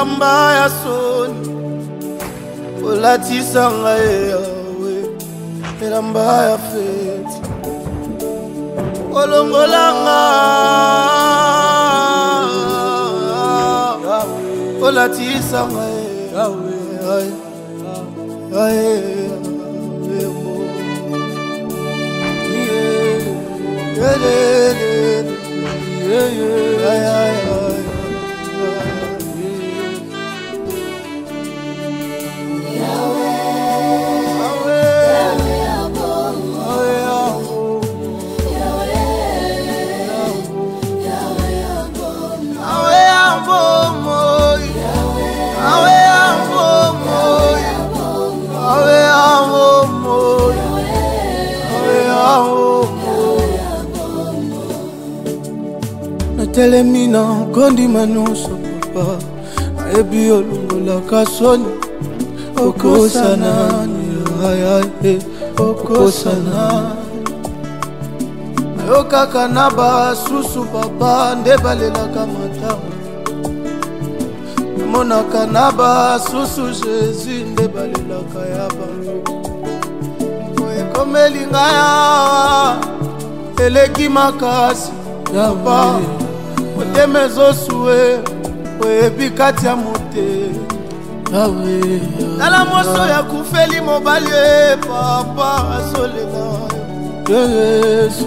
elamba ya soni olatisa ngai yawe elamba ya feti. Olongolanga olatisa ngai yawe natelemi na nkondima nyonso papa. Nayebi olongolaka soni. Okosanani ayaye okosana nayokaka na basusu papa nde balelaka matamo namonaka na basusu jésus nde balelaka ya bango. Ekomeli ngai awa eleki makasi yaba motema ezosue oyebi kati ya motema tala moso ya kufeli mobali e papa azolela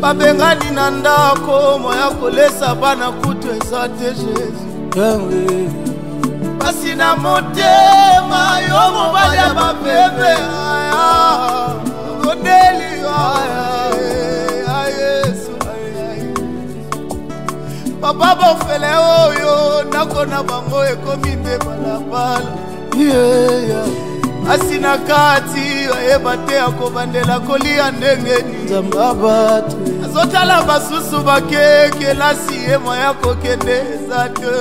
babengani na ndako moya kolesa bana kutu eza te jésus pasi na motema yo mobali ya bapembe aya odeli aya papa bofele oyo ndako na bango ekomi nde balabala. Asi na kati bayeba te akobandela kolia ndenge nzambe abato azotala basusu bakekelasi ye moya kokende eza te.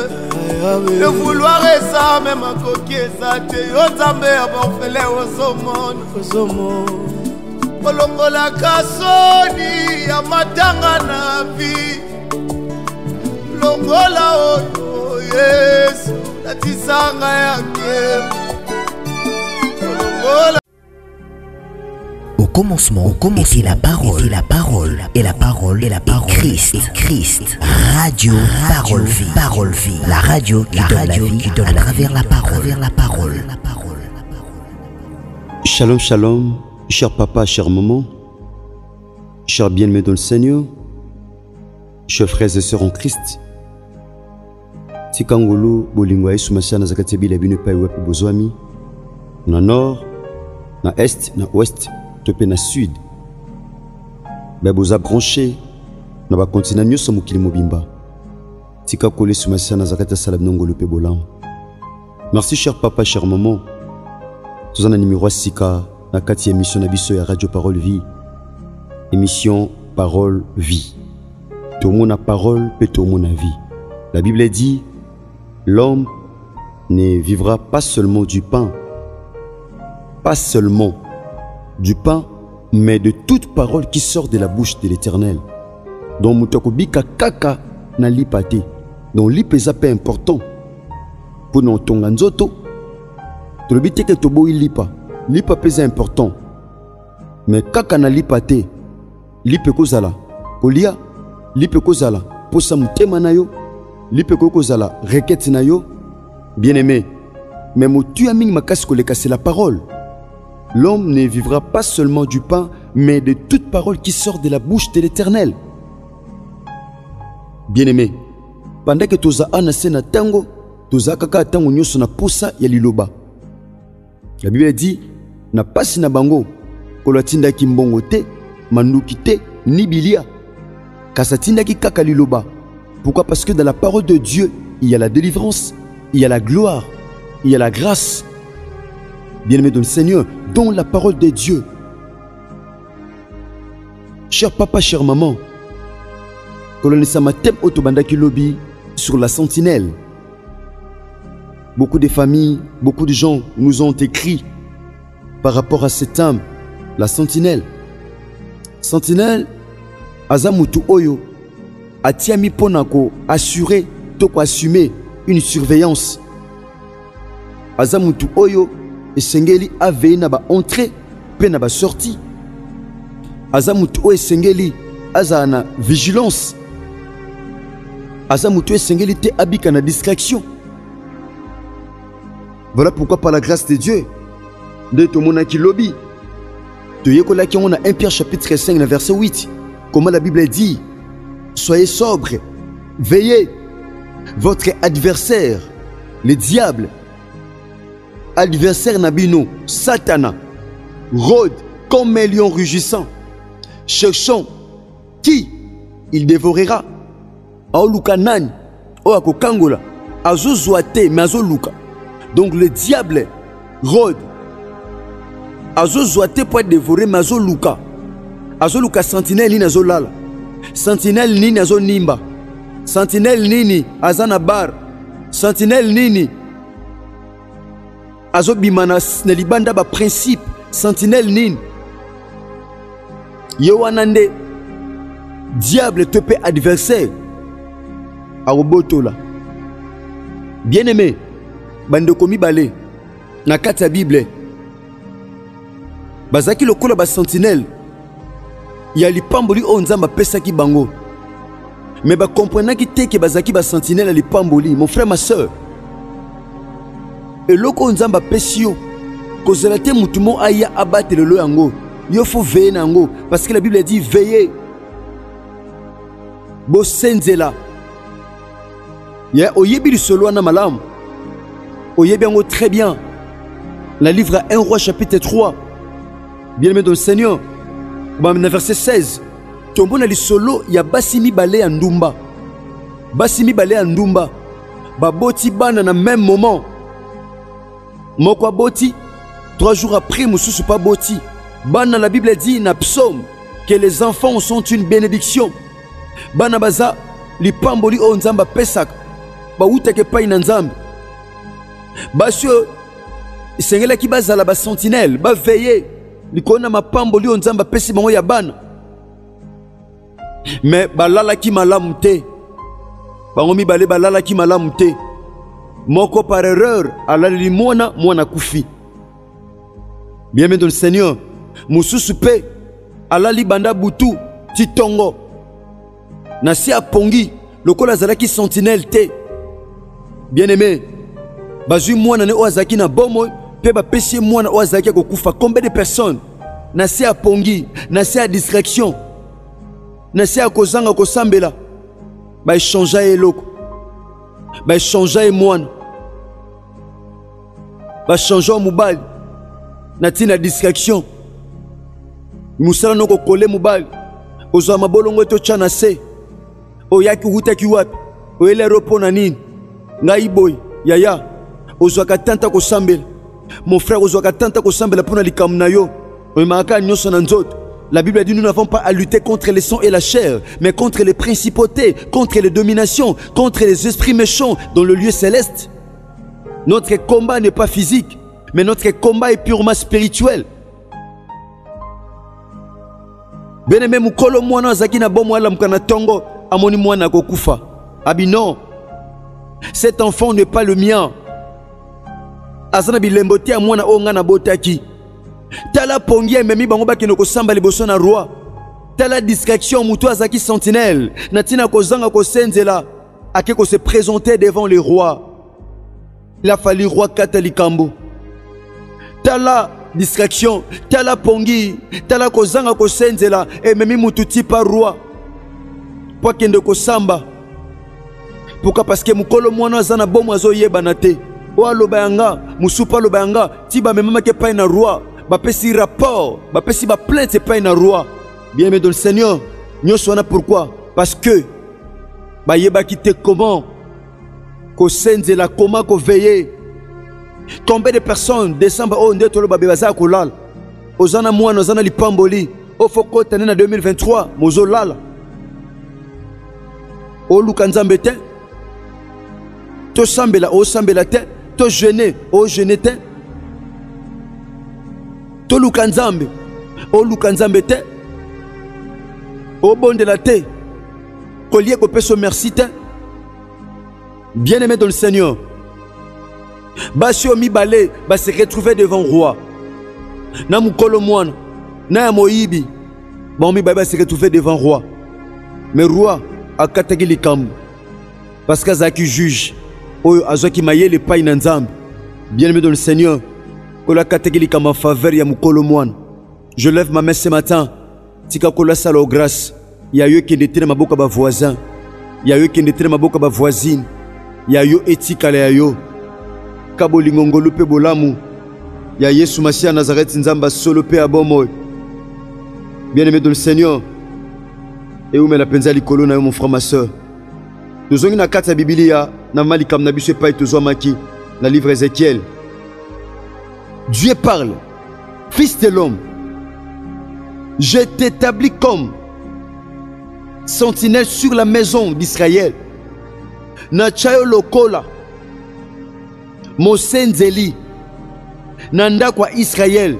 Le vouloir eza me makoki eza te. Yo nzambe ya bofele ozomona. Olongolaka soni ya matanga na vi longola oyo yesu latisanga yake. Olongola Au commencement, au commencement était la parole, était la parole, et la parole, et la parole, Christ, et Christ. Radio, parole, vie, parole, vie. La radio qui donne la vie, qui donne à travers la parole, à travers la parole, la parole. Shalom, shalom, cher papa, cher maman, cher bien-aimé dans le Seigneur, chers frères et sœurs en Christ. Tika ngolu bolingo ya yesu masiya nazalaka ti ebila bino epai wapi bozwami. Na nord na est na ouest to mpe na sud. Me boza branche na bakontina nyonso mokili mobimba. Tika kola yesu masiya nazalaka ti asala bino ngolu mpe bolamu merci cher papa cher maman. Toza na nimero ya sika na kati ya émission na biso ya radio parole vie. Émission parole vie. Tomona parole mpe tomona vie. La bible dit l'homme ne vivra pas seulement du pain. Pas seulement du pain mais de toute parole qui sort de la bouche de l'éternel. Donc moto akobika kaka na lipa te donc lipa eza mpe important. Mpo na otonga nzoto tolobi te ke lipa. Lipa mpe eza important. Me kaka na lipa te lipa ekozala kolia lipa ekozala posa motema na yo ekoki kozala rekete na yo. Bien aimé me motuya mingi makasi koleka c'est la parole. L'homme ne vivra pas seulement du pain mais de toute parole qui sort de la bouche de l'éternel. Bien aimé pendeke toza a na se na ntango toza kaka ntango nyonso na posa ya liloba. La bible dit na pasi na bango kolo atindaki mbongo te manduki te ni bilia. Kasi atindaki kaka liloba pourquoi? Parce que dans la parole de dieu il y a la délivrance il y a la gloire il y a la grâce. Bien aimé dans le seigneur dans la parole de dieu. Cher papa cher maman kolonisama thème oyo tobandaki lobi sur la sentinelle. Beaucoup de familles beaucoup de gens nous ont écrit par rapport à cette âme la sentinelle. Sentinelle aza mutu oyo atiami mpo na koassure to koassume une surveillance aza mutu oyo esengeli avei na baentrée mpe na basortie aza mutu oyo esengeli azala na vigilance aza mutu oyo esengeli te abika na distraction voilà pourquoi par la grâce de dieu nde tomonaki lobi toyekolaki yango na 1 pierre chapitre 5 na verset 8 comment la bible dit soyez sobre veillez. Votre adversaire le diable adversaire nabino satana rôde comme un lion rugissant. Cherchons qui il dévorera. Donc le diable rôde. Azozwa te mpo adévore me azoluka. Azoluka sentinele nini azolala sentinele nini azonimba? Sentinele nini aza na bar? Sentinele nini azobima na, na libanda baprincipe sentinele nini? Ye wana nde diable to mpe adversaire akobotola. Bien aimé bandeko mibale na kati ya bible bazalaki lokola basentinele ya lipamboli oyo nzambe apesaki bango. Me bakomprenaki te ke bazalaki basentinele ya lipamboli mon frère ma sœur eloko oyo nzambe apesi yo kozala te motu mo aya abatelelo yango. Yo fo veye na yango parce que la bible dit veye bosenzela. Ya oyebi lisolo wana malamu. Oyebi yango très bien. Na livre ya 1 roi chapitre 3 bien aimé dans le seigneur na verset 16 tomona lisolo ya basi mibale ya ndumba. Basi mibale ya ndumba. Baboti bana na même moment. Moko aboti trois jours après mosusu mpe aboti bana la bible dit na psaume que les enfants sont une bénédiction. Bana baza lipamboli oyo nzambe apesaka. Bawutaka epai na nzambe. Basi oyo esengelaki bazala basentinele baveye likolo na mapamboli oyo nzambe apesi bango ya bana. Me balalaki malamu te. Bango mibale balalaki malamu te. Moko par erreur alaleli mwana mwana akufi. Bien aimé dans le seigneur mosusu mpe alali banda butu ti ntongo na se apongi lokola azalaki sentinele te. Bien aimé bazwi mwana ne oyo azalaki na bomoi mpe bapesi ye mwana oyo azalaki akokufa combien de personnes? Na se apongi na se ya distraction na se ya kozanga kosambela. Baechange ye eloko. Baechange ye mwana. Bachange wa mobali. Na ntina ya distraction. Mosala no kokole mobali. Ozwa mabolongo ete otya na se. Oyaki ohutaki wapi? Oyelero mpo na nini? Ngai boye yaya. Ozwaka tanta kosambela mon frère ozwaka tanta kosambela mpo na La Bible dit nous n'avons pas à lutter contre les sang et la chair, mais contre les principautés, contre les dominations, contre les esprits méchants dans le lieu céleste. Notre combat n'est pas physique, mais notre combat est purement spirituel. Bien-aimé mwana tongo amoni. Cet enfant n'est pas le mien. Azana bilembo te ya mwana oyo nga nabotaki. tala pongi ememi bango bakende kosamba liboso na roi. Tala distraction motu azalaki sentinelle. Na ntina kozanga kosenzela ake kose présenter devant il a fallu roi kata likambo. Tala distraction tala pongi tala kozanga kosenzela ememi mutu tipa roi. Mpo akende kosamba. Pourkui parce que mokolo mwana aza na bomo azoyebana te oyo aloba yanga mosupu aloba yanga ti bamemamaki epai na roi. Bapesi rapport bapesi baplainte epai na roi. Bien aimé dans le seigneur nyonso wana pourquoi? Parce que bayebaki te comment? Kosenzela koma koveye combien de personnes décembre oyo nde toloba be baza kolala. Oza na mwana oza na lipamboli. Oyo fo kota nde na 2023 mozolala oluka nzambe te. Tosambela osambela te tojeune ojeune te. Toluka nzambe oluka nzambe te. Obondela te kolia kopesa merci te. Bien aimé dans le seigneur basi oyo mibale base retrouve devant roi. Na mokolo mwana na ya moyibi bango mibale base retrouve devant roi. Mais roi akataki likambo parce que azalaki juge oyo azwaki mayele epai na nzambe. Bien aimé dans le seigneur kolo akataki likambo en faveur ya mokolo mwana je lève ma main ce matin tika kolo asala o grâce. Ya yo ekende te na maboko ya bavoisin ya yo ekende te na maboko ya bavoisine ya yo etikala ya yo. Ka bolingo ngolu mpe bolamu. Ya yesu masiya ya nazareti nzambe asolo mpe ya bomoi. Bien aimé dans le seigneur eumela mpenza likolo na yo mon frère ma sœur tozongi na kati ya bibilia na mwa likambo na biso epai tozwamaki na livre ézéchiel. Dieu parle. Fils de l'homme. Je t'établis comme sentinelle sur la maison d'israël. Natya yo lokola. Mosenzeli na ndako ya israël.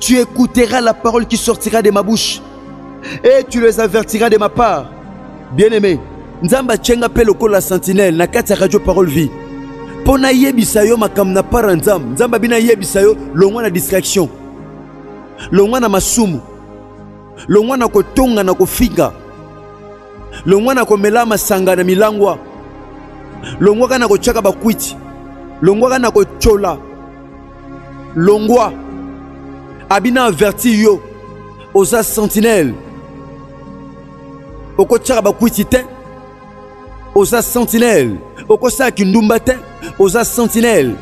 Tu écouteras la parole qui sortira de ma bouche et tu les avertiras de ma part. Bien-aimé nzambe atyenga mpe lokola sentinelle na kati ya radio parole vie. Mpo nayebisa yo makambo na part ya nzambe. Nzambe abi nayebisa yo longwa na distraction. Longwa na masumu. Longwa na kotonga na kofinga. Longwa na komela masanga na milangwa. Longwaka na kotyaka bakwiti. Longwaka na kotyola. Longwa abi na averti yo. Oza sentinelle. Okotyaka bakwiti te oza sentinelle. Okosala kindumba te. Oza sentinelle.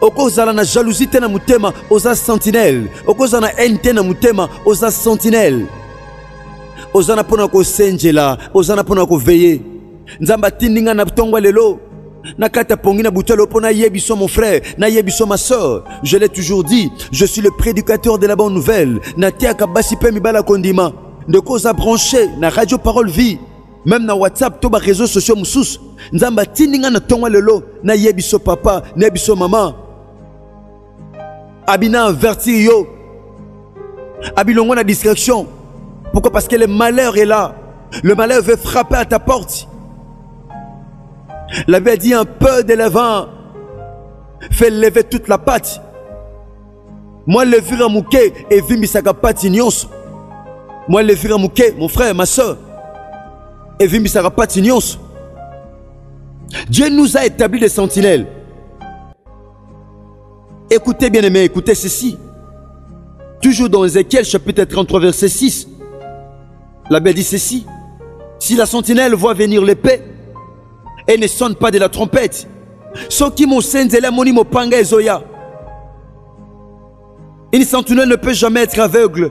Okozala na jalousie te na motema oza sentinelle. Okozala na haine te na motema oza sentinelle. Oza na mpo na kosenjela oza na mpo na koveye nzambe atindi ngai na ntongo lelo. Na kati ya pongi na butu mpo nayebiso mon frère nayebiso ma sœur je l'ai toujours dit je suis le prédicateur de la bonne nouvelle. Natiaka basi mpe mibala kondima. Ndeko oza branché na radio parole vie même na whatsapp to baréseau sociaux mosusu nzambe atindi ngai na ntongo lelo nayebiso papa nayebiso mama. Abi na avertir yo. Abi longo na distraction. Pourquoi? Parce que le malheur est là. Le malheur veut frapper à ta porte. La Bible dit un peu de levain fait lever toute la pâte. Moi levire ya moke evimbisaka pati nyonso moi levire ya moke mon frère ma soeur evimbisaka pati nyonso dieu nous a établi des sentinelles. Écoutez bien aimé écoutez ceci. Toujours dans Ézéchiel chapitre 33 verset 6 la Bible dit ceci. Si la sentinelle voit venir l'épée et ne sonne pas de la trompette soki mosenzeli amoni mopanga ezoya. Une sentinelle ne peut jamais être aveugle.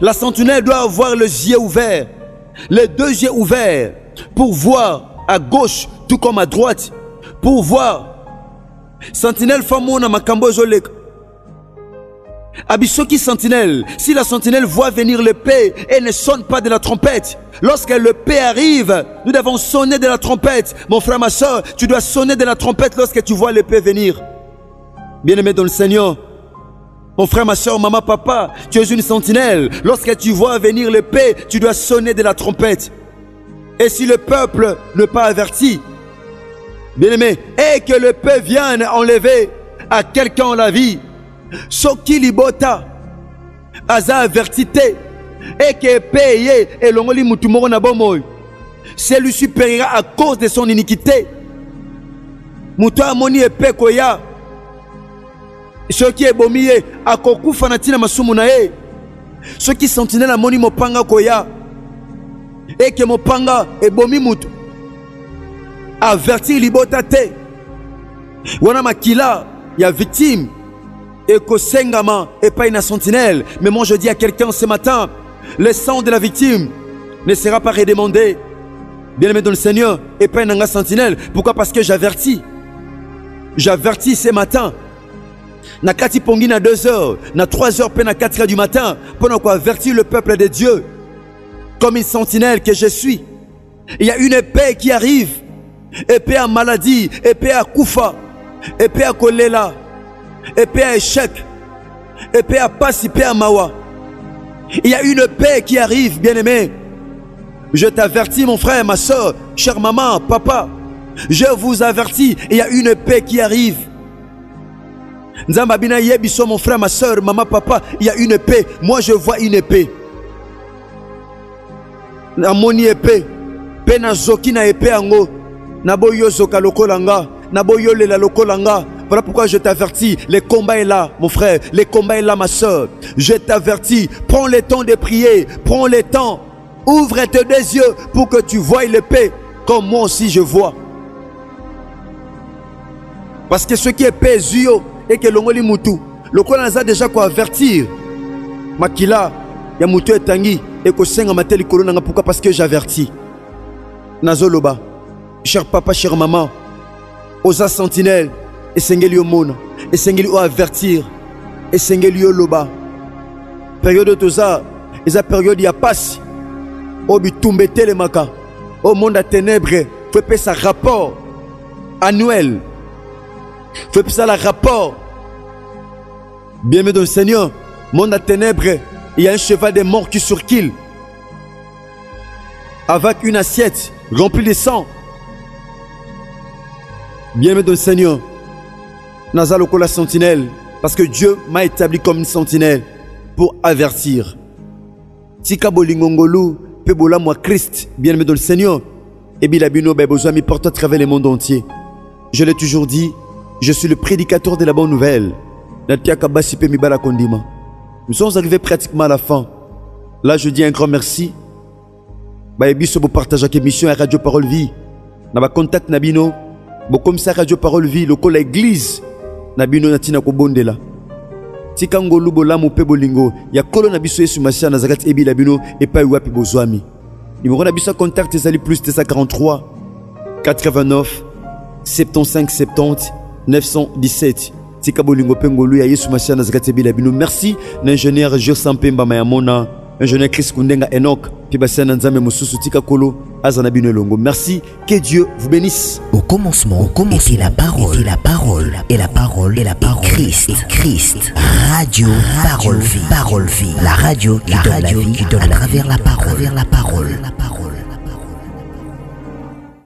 La sentinelle doit avoir les yeux ouverts les deux yeux ouverts pour voir à gauche tout comme à droite pour voir sentinelle famona makambo Abisoki sentinelle, si la sentinelle voit venir l'épée et ne sonne pas de la trompette, lorsque l'épée arrive, nous devons sonner de la trompette. Mon frère, ma soeur, tu dois sonner de la trompette lorsque tu vois l'épée venir. Bien-aimé dans le Seigneur, mon frère, ma soeur, maman, papa, tu es une sentinelle. Lorsque tu vois venir l'épée, tu dois sonner de la trompette. Et si le peuple n'est pas averti, bien-aimé, et que l'épée vienne enlever à quelqu'un la vie, soki libota aza averti te eke epe ye elongoli mutu moko na celui-ci périra à cause de son iniquité moto amoni epe koya soki ebomi ye akokufa na ntina masumu na ye soki sentinele amoni mopanga koya. Eke mopanga ebomi mutu avertir libota te wana makila ya victime. Ekosengama epai na sentinelle. Mais moi je dis à quelqu'un ce matin le sang de la victime ne sera pas redemandé. Bien aimé dans le seigneur epai na nga sentinelle. Pourquoi? Parce que j'avertis. J'avertis ce matin na kati pongi na 2 heures na 3 heures mpe na 4 heures du matin mpo na koavertir le peuple de dieu comme une sentinelle que je suis il y a une épée qui arrive épée à maladie épée à kufa épée à kolela épée à échec, épée à passe, épée à mawa. Il y a une paix qui arrive, bien-aimé. Je t'avertis, mon frère, ma soeur, chère maman, papa. Je vous avertis, il y a une paix qui arrive. Nzamba yebiso mon frère, ma soeur, maman, papa, il y a une paix. Moi je vois une paix. namoni épée mpe nazoki na épée yango. Naboyozoka lokola nga naboyolela lokola nga voilà pourquoi je t'avertis, le combat est là, mon frère, le combat est là, ma soeur. Je t'avertis, prends le temps de prier, prends le temps, ouvre tes deux yeux pour que tu voies l'épée comme moi aussi je vois. Parce que ce qui est pézio et que l'ongoli mutu, le a déjà quoi avertir. Makila, ya mutu etangi et que senga mateli kolonanga pourquoi parce que j'avertis. Nazoloba, cher papa, cher maman, osa sentinelle esengeli omona esengeli oavertir esengeli oloba periode oyo toza eza periode ya pasi oyo bitumba etelemaka oyo monde ya ténèbre fo epesa rapport annuel fo epesala rapport. Bien aimé dans le seigneur monde à ténèbres il y a un cheval de mort qui surquille avec une assiette remplie de sang. Bien aimé dans le seigneur naza la sentinelle parce que dieu m'a établi comme une sentinelle pour avertir. Tika bolingongolu mpe bolamu christ bien aimé dans le seigneur ebila bino besoin mi porte à travers le monde entier. Je l'ai toujours dit je suis le prédicateur de la bonne nouvelle. Nous sommes arrivés pratiquement à la fin. Là je dis un grand merci. Bayebi so bopartageaka émission ya radio parole vie. Na bacontact na bino bokomisa radio parole vie lokola église na bino na ntina kobondela tika ngolu bolamu mpe bolingo ya kolo yesu masiya nazalaki ti ebila bino epai wapi bozwami nimero na biso ya contact plus 243 89 75 70 917 tika bolingo mpe ngolu ya yesu masiya nazalaki ti ebila bino. Merci na ingénieur josan mpembama ya mona ingénieur chris kundenga enoch mpe basia na nzambe mosusu tika kolo aza na bino elongo. Merci que dieu vous bénisse. Au commencement, au commencement était la parole, était la parole, et la parole, et la parole, Christ, Christ, radio, parole vie, parole vie, la radio, qui la donne radio, la vie, qui donne à travers la parole, la parole, la parole.